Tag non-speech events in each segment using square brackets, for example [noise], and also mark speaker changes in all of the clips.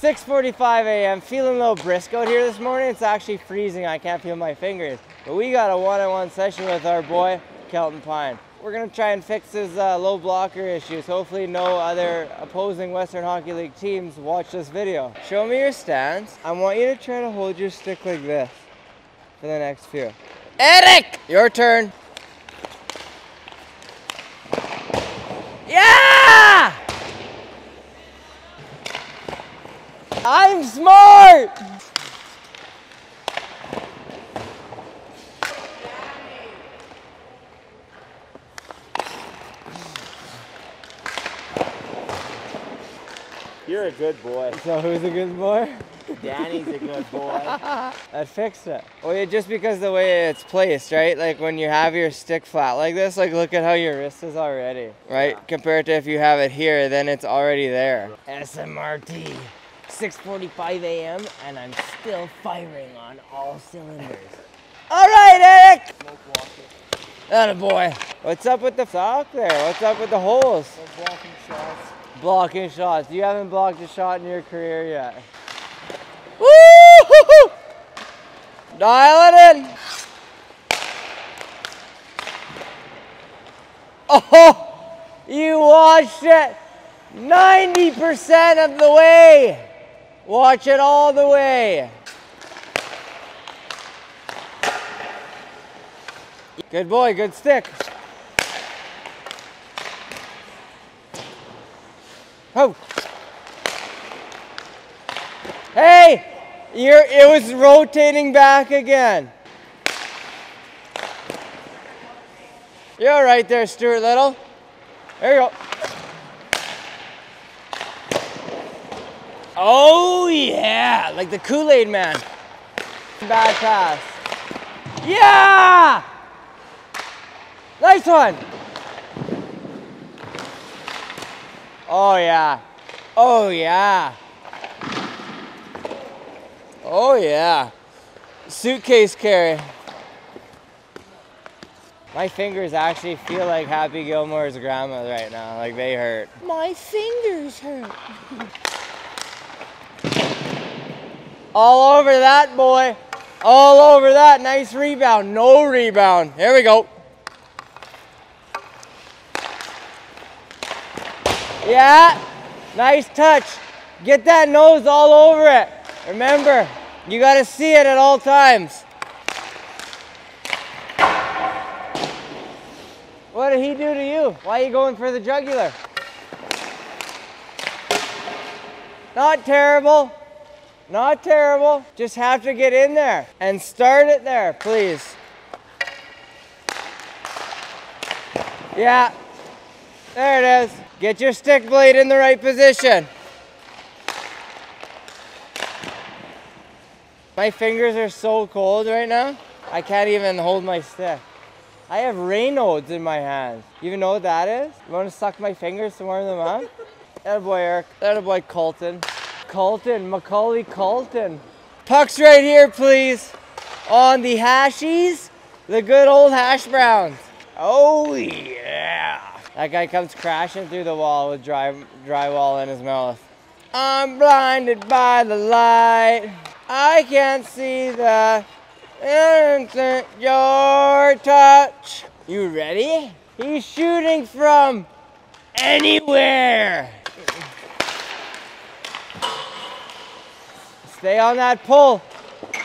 Speaker 1: 6.45 a.m. Feeling a little brisk out here this morning. It's actually freezing. I can't feel my fingers. But we got a one-on-one session with our boy, Kelton Pine. We're gonna try and fix his uh, low blocker issues. Hopefully no other opposing Western Hockey League teams watch this video. Show me your stance. I want you to try to hold your stick like this for the next few. Eric, your turn. Yeah! I'm smart!
Speaker 2: You're a good boy. [laughs]
Speaker 1: So who's a good boy?
Speaker 2: Danny's a good boy. [laughs]
Speaker 1: That fixed it. Well, yeah, just because the way it's placed, right? Like when you have your stick flat like this, like look at how your wrist is already, right?
Speaker 2: Yeah.
Speaker 1: Compared to if you have it here, then it's already there. SMRT, 6:45 a.m. and I'm still firing on all cylinders. All right, Eric. That a boy. What's up with the sock there? What's up with the holes?
Speaker 2: No blocking shots.
Speaker 1: Blocking shots. You haven't blocked a shot in your career yet. Woo! Dial it in. Oh, you watched it 90% of the way. Watch it all the way. Good boy, good stick. Oh. Hey, you're, it was rotating back again. You're right there, Stuart Little. There you go. Oh yeah, like the Kool-Aid man. Bad pass. Yeah! Nice one. Oh yeah. Oh yeah. Oh yeah. Suitcase carry. My fingers actually feel like Happy Gilmore's grandma right now. Like they hurt. My fingers hurt. [laughs] All over that boy. All over that. Nice rebound. No rebound. Here we go. Yeah. Nice touch. Get that nose all over it. Remember, you got to see it at all times. What did he do to you? Why are you going for the jugular? Not terrible. Not terrible. Just have to get in there and start it there, please. Yeah. There it is. Get your stick blade in the right position. My fingers are so cold right now. I can't even hold my stick. I have Raynaud's in my hands. You even know what that is? You want to suck my fingers to warm them up? That boy Eric. That boy Kelton. Kelton, Macaulay Kelton. Pucks right here, please. On the hashies, the good old hash browns. Oh yeah. That guy comes crashing through the wall with dry drywall in his mouth. I'm blinded by the light. I can't see the instant your touch. You ready? He's shooting from anywhere. Stay on that pull.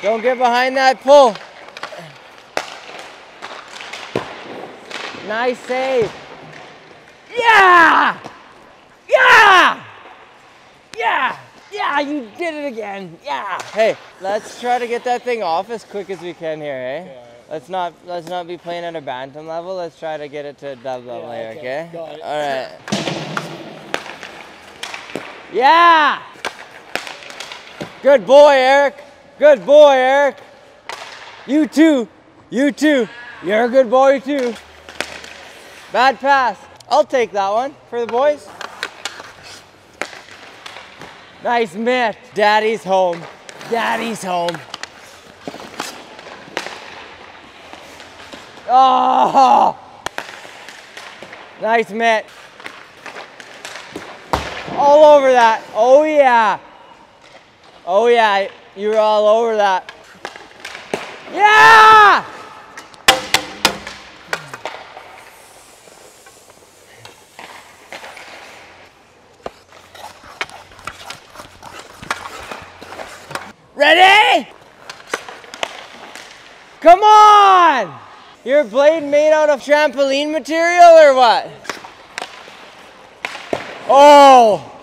Speaker 1: Don't get behind that pull. Nice save. Yeah! Yeah! Yeah! Yeah, you did it again. Yeah. Hey, let's try to get that thing off as quick as we can here, eh?
Speaker 2: Alright.
Speaker 1: Let's not let's not be playing at a bantam level. Let's try to get it to a dub level
Speaker 2: Yeah,
Speaker 1: here,
Speaker 2: okay.
Speaker 1: okay?
Speaker 2: Got it.
Speaker 1: All right. Yeah. Good boy, Eric. Good boy, Eric. You too. You too. You're a good boy too. Bad pass. I'll take that one for the boys. Nice mitt. Daddy's home. Daddy's home. Oh! Nice mitt. All over that. Oh yeah. Oh yeah, you were all over that. Yeah! Ready? Come on! Your blade made out of trampoline material or what? Oh!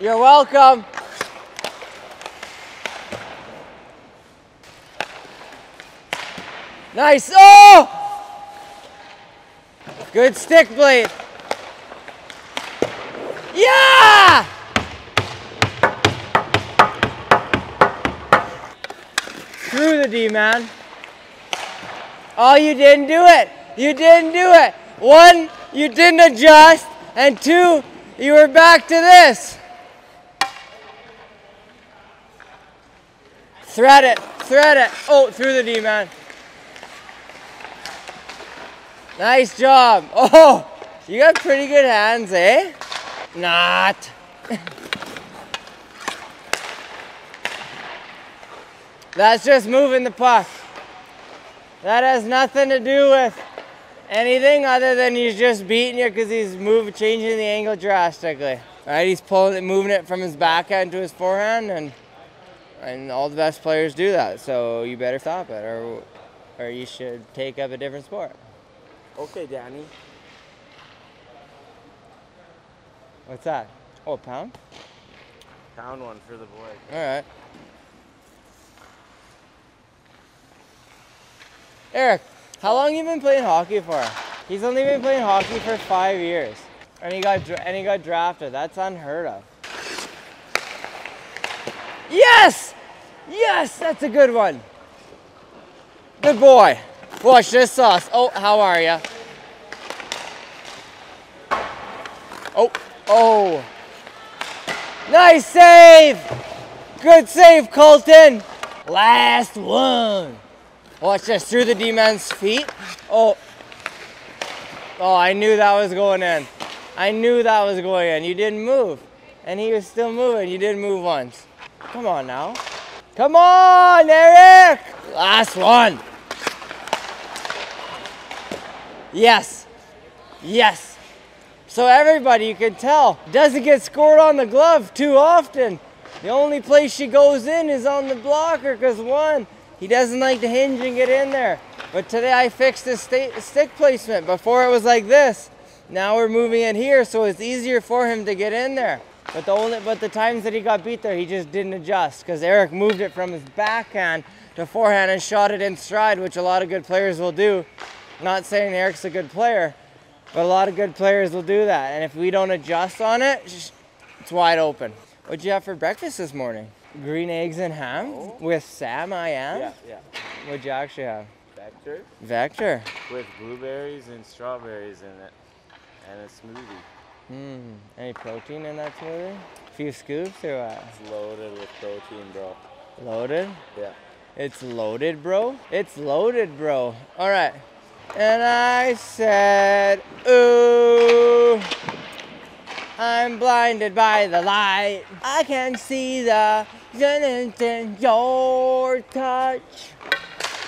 Speaker 1: You're welcome. Nice. Oh! Good stick blade. Yeah! Through the D, man. Oh, you didn't do it. You didn't do it. One, you didn't adjust. And two, you were back to this. Thread it, thread it. Oh, through the D, man. Nice job. [laughs] Oh, you got pretty good hands, eh? Not. [laughs] That's just moving the puck. That has nothing to do with anything other than he's just beating you because he's moving, changing the angle drastically. All right, he's pulling it, moving it from his backhand to his forehand, and and all the best players do that. So you better stop it, or or you should take up a different sport.
Speaker 2: Okay, Danny.
Speaker 1: What's that? Oh, a pound?
Speaker 2: Pound one for the boy.
Speaker 1: All right. Eric, how long you been playing hockey for? He's only been playing hockey for five years, and he got and he got drafted. That's unheard of. Yes, yes, that's a good one. Good boy. Watch this sauce. Oh, how are ya? Oh, oh. Nice save. Good save, Kelton. Last one. Watch this through the D-man's feet. Oh. Oh, I knew that was going in. I knew that was going in. You didn't move. And he was still moving. You didn't move once. Come on now. Come on, Eric. Last one. Yes. Yes. So everybody, you can tell, doesn't get scored on the glove too often. The only place she goes in is on the blocker because one, he doesn't like to hinge and get in there. But today I fixed his stick placement. Before it was like this. Now we're moving it here, so it's easier for him to get in there. But the only, but the times that he got beat there, he just didn't adjust because Eric moved it from his backhand to forehand and shot it in stride, which a lot of good players will do. Not saying Eric's a good player, but a lot of good players will do that. And if we don't adjust on it, it's wide open. What'd you have for breakfast this morning? Green eggs and ham
Speaker 2: Oh.
Speaker 1: with Sam I am?
Speaker 2: Yeah, yeah.
Speaker 1: What'd you actually have?
Speaker 2: Vector
Speaker 1: Vector.
Speaker 2: with blueberries and strawberries in it, and a smoothie.
Speaker 1: Hmm. Any protein in that smoothie? A few scoops or what?
Speaker 2: It's loaded with protein, bro.
Speaker 1: Loaded?
Speaker 2: Yeah.
Speaker 1: It's loaded, bro. It's loaded, bro. All right. And I said, ooh, I'm blinded by the light. I can see the in your touch.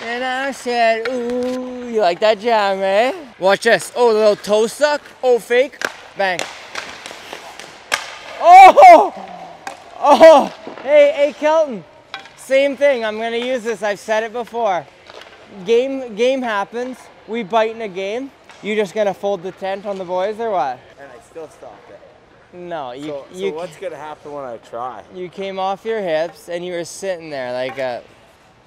Speaker 1: And I said, ooh, you like that jam, eh? Watch this. Oh, the little toe suck. Oh, fake. Bang. Oh! Oh! Hey, hey, Kelton. Same thing. I'm gonna use this. I've said it before. Game game happens. We bite in a game. You just gonna fold the tent on the boys or what?
Speaker 2: And I still stopped it.
Speaker 1: No, you
Speaker 2: So,
Speaker 1: you
Speaker 2: so what's gonna happen when I try?
Speaker 1: you came off your hips and you were sitting there like a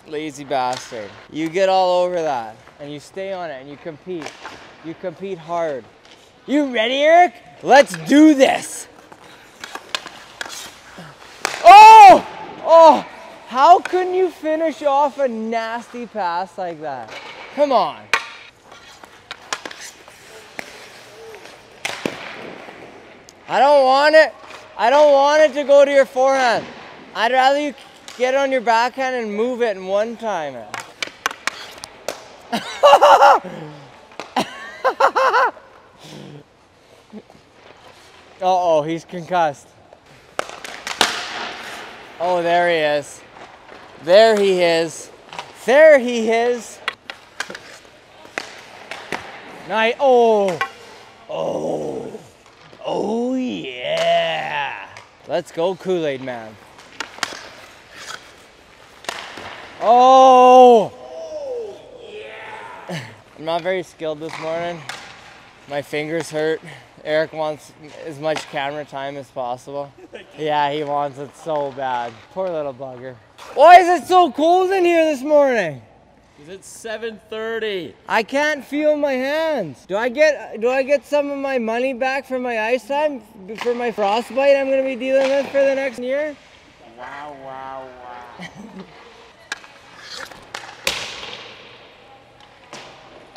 Speaker 1: lazy bastard. You get all over that and you stay on it and you compete. You compete hard. You ready, Eric? Let's do this. Oh! How couldn't you finish off a nasty pass like that? Come on. I don't want it. I don't want it to go to your forehand. I'd rather you get on your backhand and move it in one time. [laughs] Uh oh, he's concussed. Oh, there he is. There he is. There he is. Nice. Oh. Oh. Oh, yeah. Let's go, Kool Aid Man. Oh. Yeah. [laughs] I'm not very skilled this morning. My fingers hurt. Eric wants as much camera time as possible. Yeah, he wants it so bad. Poor little bugger. Why is it so cold in here this morning?
Speaker 2: It's 7:30.
Speaker 1: I can't feel my hands. Do I get do I get some of my money back for my ice time for my frostbite I'm gonna be dealing with for the next year?
Speaker 2: Wow, wow,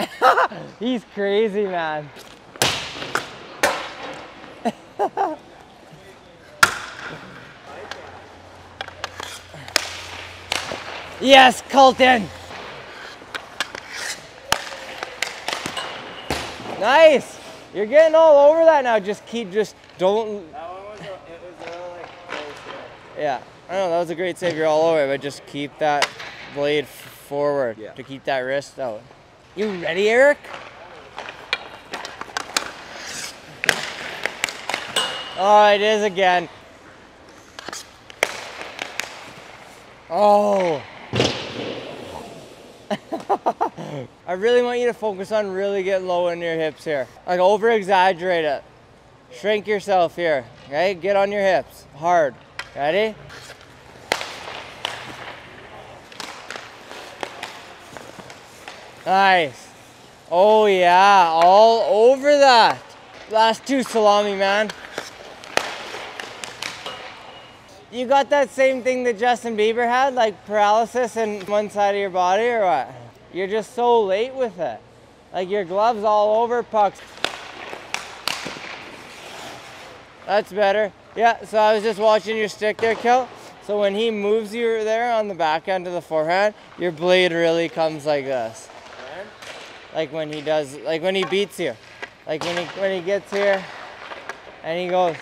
Speaker 2: wow. [laughs]
Speaker 1: He's crazy, man. [laughs] yes, Kelton. Nice. You're getting all over that now. Just keep, just don't.
Speaker 2: That one was, a, it was a like.
Speaker 1: Yeah, I know that was a great save. You're all over it, but just keep that blade forward
Speaker 2: Yeah.
Speaker 1: to keep that wrist out. You ready, Eric? Oh, it is again. Oh. [laughs] I really want you to focus on really getting low in your hips here. Like over exaggerate it. Shrink yourself here. Okay? Get on your hips. Hard. Ready? Nice. Oh yeah, all over that. Last two salami, man. You got that same thing that Justin Bieber had, like paralysis in one side of your body, or what? You're just so late with it. Like your gloves all over pucks. That's better. Yeah, so I was just watching your stick there, Kel. So when he moves you there on the back end of the forehand, your blade really comes like this. Like when he does, like when he beats you. Like when he when he gets here and he goes.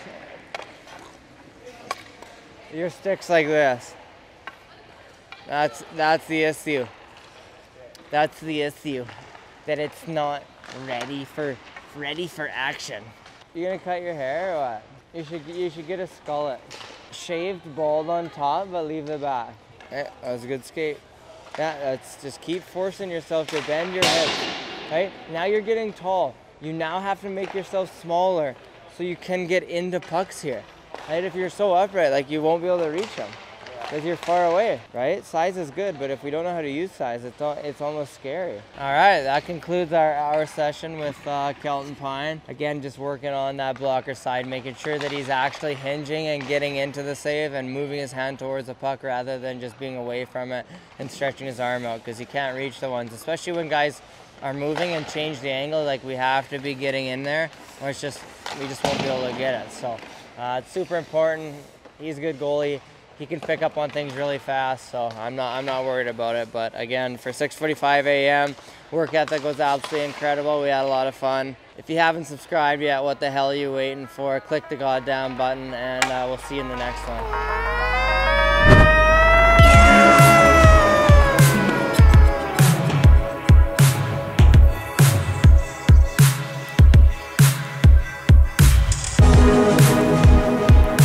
Speaker 1: Your stick's like this. That's that's the issue. That's the issue. That it's not ready for ready for action. You gonna cut your hair or what? You should you should get a skullet. Shaved bald on top but leave the back. Eh, that was a good skate. Yeah, that's just keep forcing yourself to bend your hips. Right? Now you're getting tall. You now have to make yourself smaller so you can get into pucks here. Right? If you're so upright, like you won't be able to reach them because you're far away, right? Size is good, but if we don't know how to use size, it's al- it's almost scary. All right, that concludes our our session with uh, Kelton Pine. Again, just working on that blocker side, making sure that he's actually hinging and getting into the save and moving his hand towards the puck rather than just being away from it and stretching his arm out because he can't reach the ones, especially when guys are moving and change the angle. Like we have to be getting in there, or it's just we just won't be able to get it. So uh, it's super important. He's a good goalie. He can pick up on things really fast, so I'm not I'm not worried about it. But again, for 6:45 a.m., work ethic was absolutely incredible. We had a lot of fun. If you haven't subscribed yet, what the hell are you waiting for? Click the goddamn button, and uh, we'll see you in the next one.